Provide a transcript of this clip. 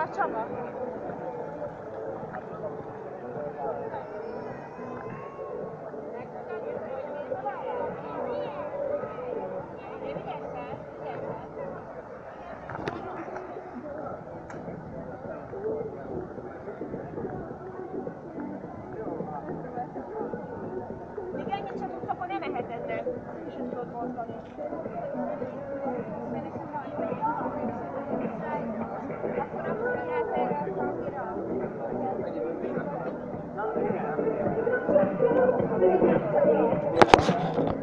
a Csaba? Még ennyit sem tudsz, akkor nem eheted meg. És nem tudod mondani. Thank you.